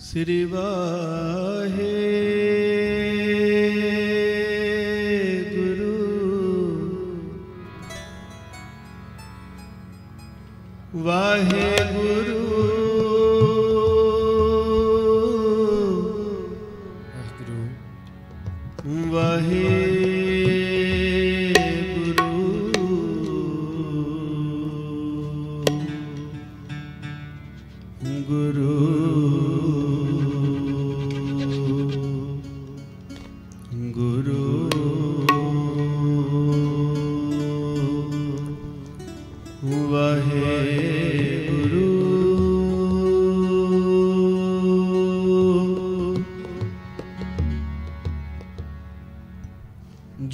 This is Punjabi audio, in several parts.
ਸ੍ਰੀ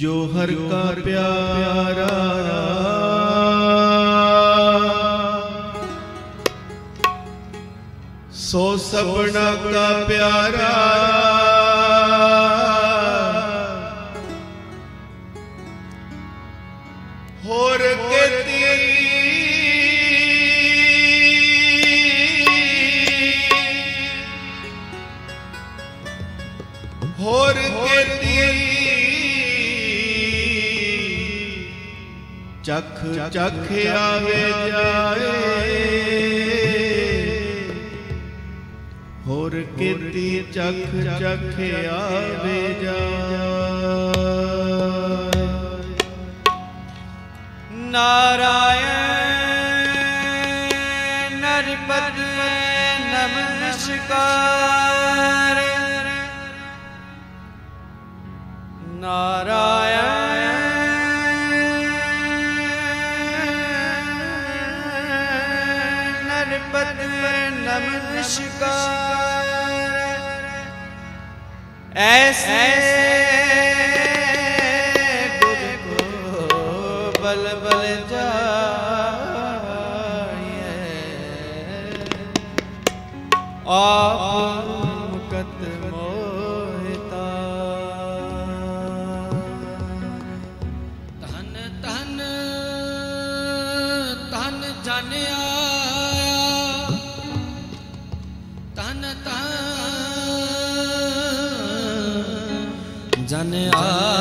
ਜੋ ਹਰ ਕਾ ਪਿਆਰਾ ਸੋ ਸਭਨਾ ਕਾ ਪਿਆਰਾ ਚਖ ਚਖ ਆਵੇ ਜਾਏ। ਹੋਰ ਕੀਤੀ ਚੱਖ ਚਖ ਆਵੇ ਜਾਏ। ਨਾਰਾਇਣ ਨਮਸਕਾਰ ਐਸੇ ਗੁਰ ਕੋ ਬਲ ਬਲ ਜਾਏ ਆਪ ਮੁਕਤ ਮੋਹਿਤਾ ਧਨ ਧਨ ਧਨ ਜਨ ਧਨ ਜਨ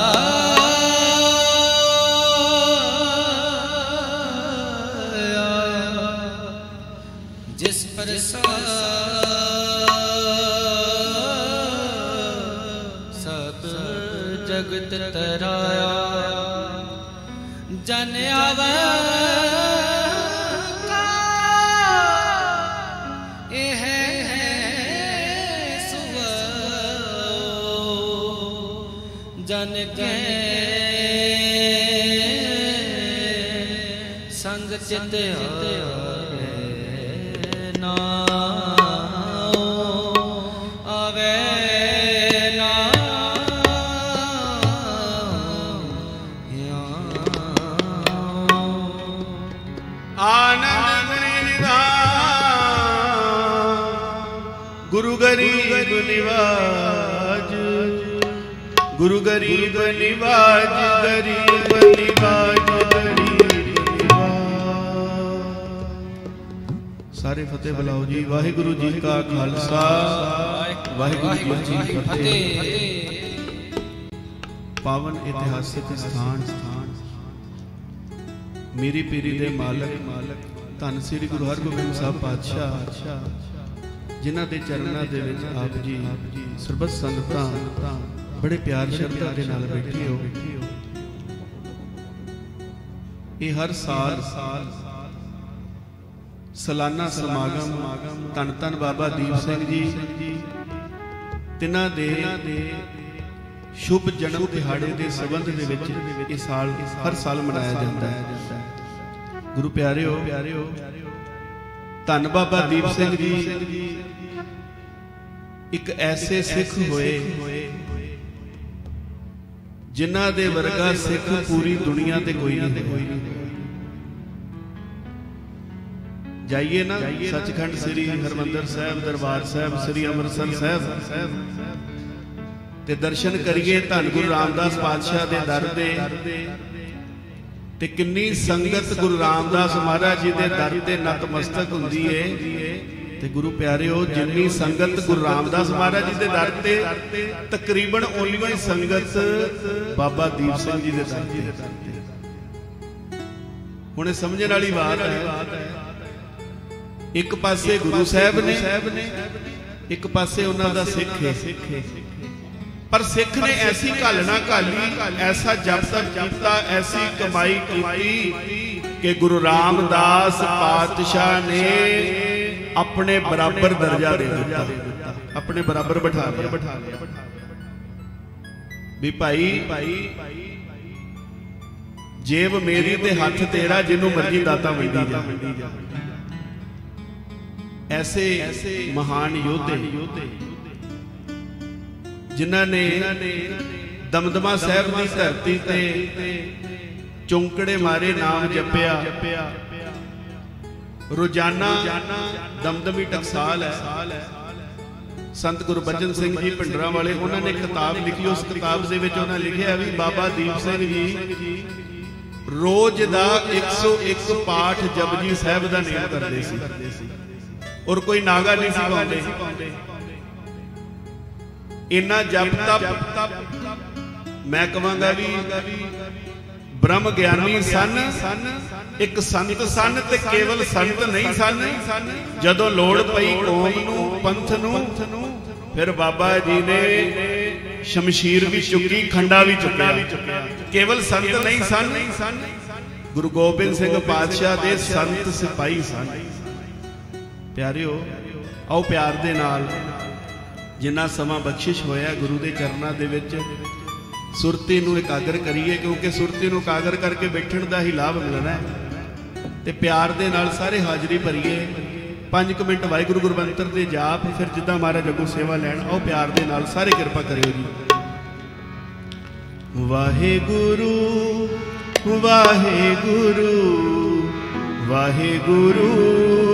ਗੁਰੂ ਗਰੀਬ ਨਿਵਾਜ। ਗੁਰੂ ਗਰੀਬ ਨਿਵਾਜ ਗਰੀਬ ਨਿਵਾਜ। ਨਿਵਾਜ ਬੁਲਾਓ ਜੀ। ਵਾਹਿਗੁਰੂ ਜੀ ਕਾ ਖਾਲਸਾ। ਵਾਹਿਗੁਰੂ ਜੀ ਕੀ ਫਤਿਹ। ਪਾਵਨ ਇਤਿਹਾਸਿਕ ਸਥਾਨ। ਮੇਰੀ ਪੀਰੀ ਦੇ ਮਾਲਕ ਮਾਲਕ ਧੰਨ ਸ੍ਰੀ ਗੁਰੂ ਹਰਗੋਬਿੰਦ ਸਾਹਿਬ ਪਾਤਸ਼ਾਹ, ਜਿਨ੍ਹਾਂ ਦੇ ਚਰਨਾਂ ਦੇ ਵਿੱਚ ਆਪ ਜੀ ਸਰਬਤ ਸੰਗਤਾਂ ਬੜੇ ਪਿਆਰ ਸ਼ਰਧਾ ਦੇ ਨਾਲ ਬੈਠੇ ਹੋ। ਇਹ ਹਰ ਸਾਲ ਸਲਾਨਾ ਸਮਾਗਮ, ਧੰਨ ਧੰਨ ਬਾਬਾ ਦੀਪ ਸਿੰਘ ਜੀ। ਤਿਨਾਂ ਦੇ ਸ਼ੁਭ ਜਨਮ ਦਿਹਾੜੇ ਦੇ ਸਬੰਧ ਦੇ ਵਿੱਚ ਇਹ ਸਾਲ ਹਰ ਸਾਲ ਮਨਾਇਆ ਜਾਂਦਾ ਹੈ। ਗੁਰੂ ਪਿਆਰਿਓ, ਧੰਨ ਬਾਬਾ ਦੀਪ ਸਿੰਘ ਜੀ। ਇੱਕ ਐਸੇ ਸਿੱਖ ਹੋਏ, ਜਿਨ੍ਹਾਂ ਦੇ ਵਰਗਾ ਸਿੱਖ ਪੂਰੀ ਦੁਨੀਆ ਤੇ ਕੋਈ ਨਹੀਂ ਹੋਈ ਜਾਈਏ ਨਾ, ਸੱਚਖੰਡ ਸ੍ਰੀ ਹਰਮੰਦਰ ਸਾਹਿਬ, ਦਰਬਾਰ ਸਾਹਿਬ, ਸ੍ਰੀ ਅੰਮ੍ਰਿਤਸਰ ਸਾਹਿਬ। ਤੇ ਦਰਸ਼ਨ ਕਰੀਏ ਧੰਨ ਗੁਰੂ ਰਾਮਦਾਸ ਪਾਤਸ਼ਾਹ ਦੇ ਦਰ ਦੇ ਤੇ ਕਿੰਨੀ ਸੰਗਤ ਗੁਰੂ ਰਾਮਦਾਸ ਮਹਾਰਾਜ ਜੀ ਦੇ ਦਰ ਤੇ ਨਤਮਸਤਕ ਹੁੰਦੀ ਏ। ਤੇ ਗੁਰੂ ਪਿਆਰਿਓ, ਜਿੰਨੀ ਸੰਗਤ ਗੁਰੂ ਰਾਮਦਾਸ ਮਹਾਰਾਜ ਜੀ ਦੇ ਦਰ ਤੇ, ਤਕਰੀਬਨ ਓਨੀਓ ਹੀ ਸੰਗਤ ਬਾਬਾ ਦੀਪ ਸਿੰਘ ਜੀ ਦੇ ਦਰ ਤੇ। ਹੁਣ ਇਹ ਸਮਝਣ ਵਾਲੀ ਬਾਤ ਹੈ ਇੱਕ ਪਾਸੇ ਗੁਰੂ ਸਾਹਿਬ ਨੇ, ਇੱਕ ਪਾਸੇ ਉਹਨਾਂ ਦਾ ਸਿੱਖ ਹੈ। ਪਰ ਸਿੱਖ ਨੇ ਐਸੀ ਘਾਲਣਾ ਘਾਲੀ, ਐਸਾ ਜਪ ਤਪ ਕੀਤਾ, ਐਸੀ ਕਮਾਈ ਕੀਤੀ ਕਿ ਗੁਰੂ ਰਾਮਦਾਸ ਪਾਤਸ਼ਾਹ ਨੇ ਆਪਣੇ ਬਰਾਬਰ ਦਰਜਾ ਦੇ ਦਿੱਤਾ। ਆਪਣੇ ਬਰਾਬਰ ਬਿਠਾ ਲਿਆ। ਵੀ ਭਾਈ, ਜੇਬ ਮੇਰੀ ਤੇ ਹੱਥ ਤੇਰਾ, ਜਿਹਨੂੰ ਮਰਜ਼ੀ ਦਾਤਾ ਵੰਡੀ ਜਾ ਐਸੇ ਮਹਾਨ ਯੋਧੇ ਜਿਨ੍ਹਾਂ ਨੇ ਦਮਦਮਾ ਸਾਹਿਬ ਦੀ ਧਰਤੀ ਤੇ ਚੌਂਕੜੇ ਮਾਰੇ ਨਾਮ ਜਪਿਆ। ਰੋਜ਼ਾਨਾ ਦਮਦਮੀ ਟਕਸਾਲ ਹੈ। ਸੰਤ ਗੁਰਬਚਨ ਸਿੰਘ ਜੀ ਭਿੰਡਰਾਂ ਵਾਲੇ, ਉਹਨਾਂ ਨੇ ਕਿਤਾਬ ਲਿਖੀ। ਉਸ ਕਿਤਾਬ ਦੇ ਵਿੱਚ ਉਹਨਾਂ ਲਿਖਿਆ ਵੀ ਬਾਬਾ ਦੀਪ ਸਿੰਘ ਜੀ ਰੋਜ਼ ਦਾ 101 ਪਾਠ ਜਪਜੀ ਸਾਹਿਬ ਦਾ ਨਿਯਮ ਕਰਦੇ ਸੀ। ਔਰ ਕੋਈ ਨਾਗਾ ਨਹੀਂ ਸੀ ਪਾਉਂਦੇ। ਇੰਨਾ ਜਪ ਤਪ। ਮੈਂ ਕਹਾਂਗਾ ਵੀ ਬ੍ਰਹਮ ਗਿਆਨੀ ਸਨ। ਇੱਕ ਸੰਤ ਸਨ ਤੇ ਕੇਵਲ ਸੰਤ ਨਹੀਂ ਸਨ। ਜਦੋਂ ਲੋੜ ਪਈ ਕੌਮ ਨੂੰ ਪੰਥ ਨੂੰ ਫਿਰ ਬਾਬਾ ਜੀ ਨੇ ਸ਼ਮਸ਼ੀਰ ਵੀ ਚੁੱਕੀ ਖੰਡਾ ਵੀ ਚੁੱਕਿਆ। ਕੇਵਲ ਸੰਤ ਨਹੀਂ ਸਨ। ਗੁਰੂ ਗੋਬਿੰਦ ਸਿੰਘ ਪਾਤਸ਼ਾਹ ਦੇ ਸੰਤ ਸਿਪਾਹੀ ਸਨ। ਪਿਆਰਿਓ, ਆਓ ਪਿਆਰ ਦੇ ਨਾਲ। ਜਿੰਨਾ ਸਮਾਂ ਬਖਸ਼ਿਸ਼ ਹੋਇਆ ਗੁਰੂ ਦੇ ਚਰਨਾਂ ਦੇ ਵਿੱਚ, ਸੁਰਤੀ ਨੂੰ ਇਕਾਗਰ ਕਰੀਏ, ਕਿਉਂਕਿ ਸੁਰਤੀ ਨੂੰ ਇਕਾਗਰ ਕਰਕੇ ਬੈਠਣ ਦਾ ਹੀ ਲਾਭ ਮਿਲਣਾ ਹੈ। ਤੇ ਪਿਆਰ ਦੇ ਨਾਲ ਸਾਰੇ ਹਾਜ਼ਰੀ ਭਰੀਏ। 5 ਮਿੰਟ ਵਾਹਿਗੁਰੂ ਗੁਰਮੰਤਰ ਦੇ ਜਾਪ, ਫਿਰ ਜਿੱਦਾਂ ਮਹਾਰਾਜ ਅੱਗੋਂ ਸੇਵਾ ਲੈਣ, ਆਓ ਪਿਆਰ ਦੇ ਨਾਲ ਸਾਰੇ ਕਿਰਪਾ ਕਰਿਓ ਜੀ। ਵਾਹਿਗੁਰੂ ਵਾਹਿਗੁਰੂ ਵਾਹਿਗੁਰੂ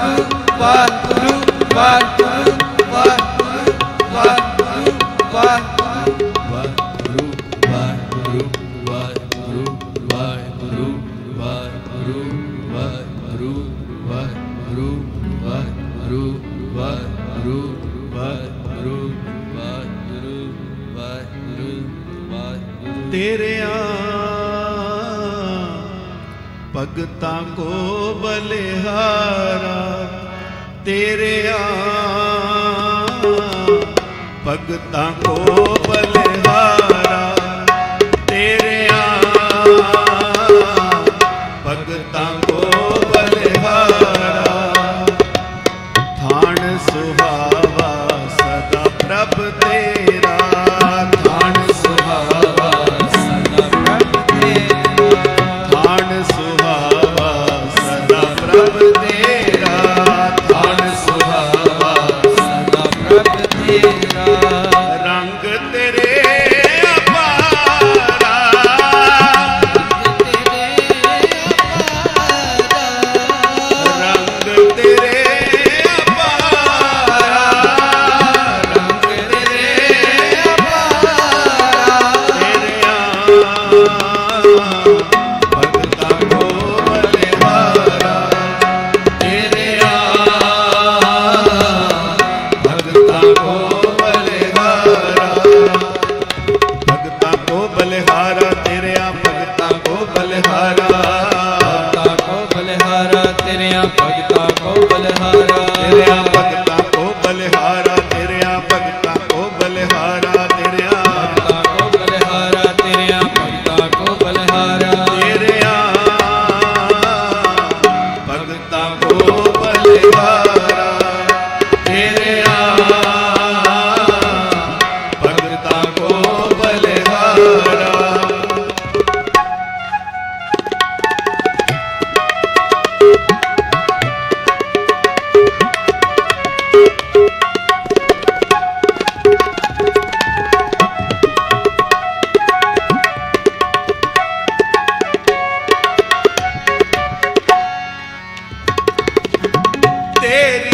ਵਾਹਿਗੁਰੂ ਵਾਹਿਗੁਰੂ ਭਗਤਾਂ ਕੋ ਬਲਿਹਾਰਾ ਤੇਰੇ ਆ ਭਗਤਾਂ ਕੋ ਬਲਿਹਾਰਾ ਭਗਤਾਂ ਕੋ ਬਲਿਹਾਰਾ ਥਾਣ ਸੁਹਾਵਾ ਸਦਾ ਪ੍ਰਭ ਤੇਰਾ। तेरी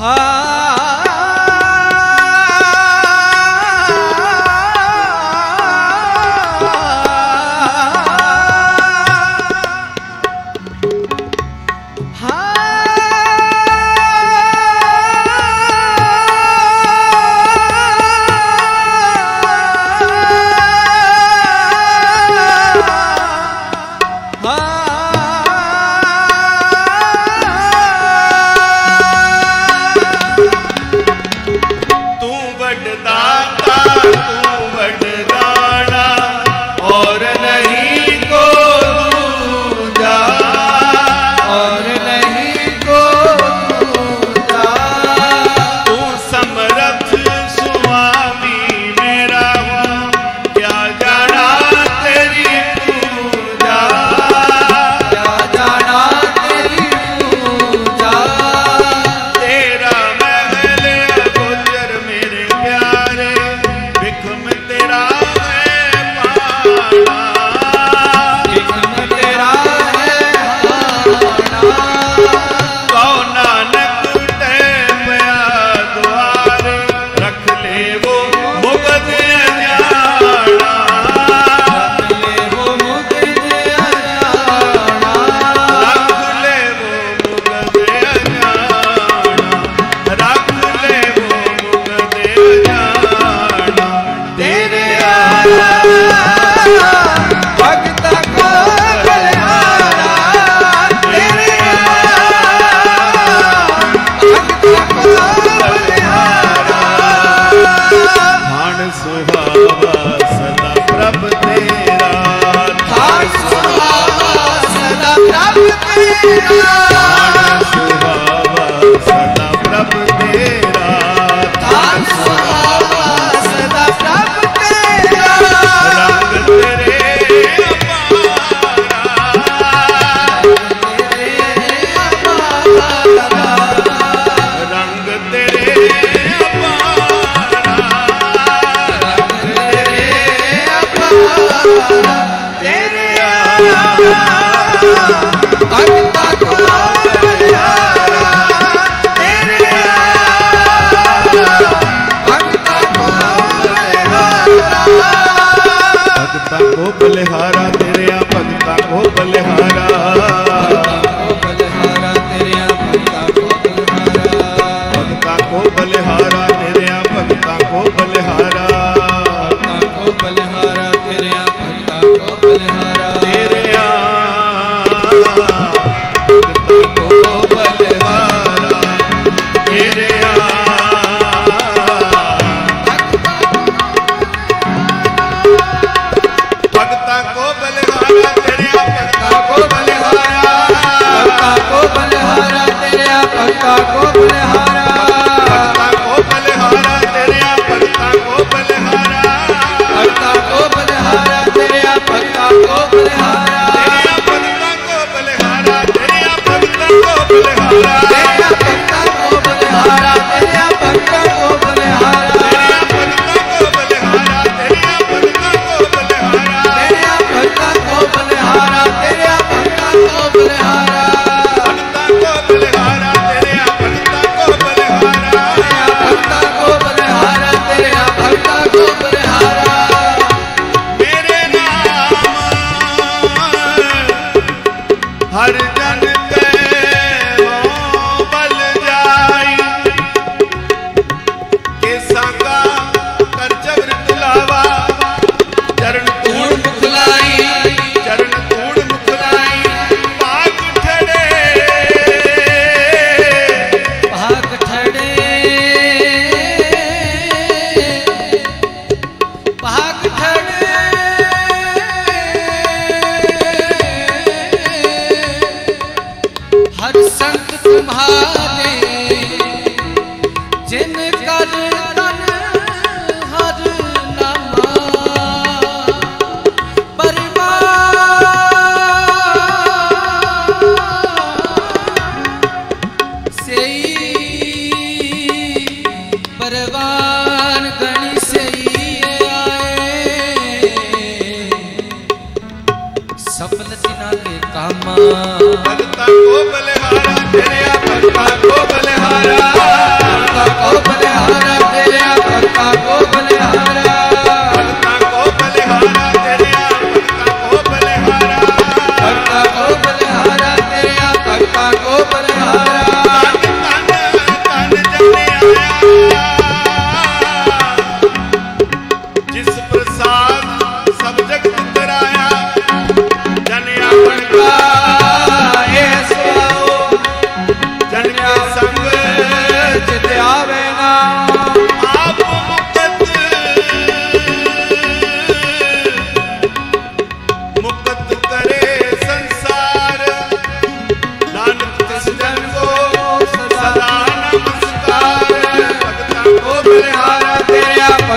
Ah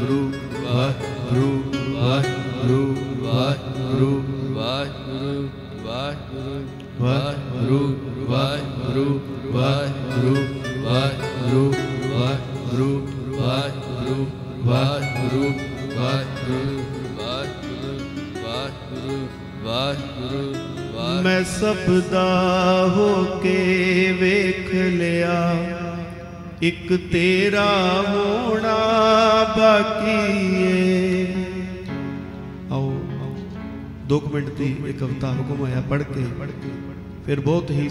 Guru. ਮਿੰਟ ਦੀ ਇਹ ਕਵਿਤਾ ਹੁਕਮ ਹੋਇਆ ਪੜ੍ਹ ਕੇ ਫਿਰ ਬਹੁਤ ਹੀ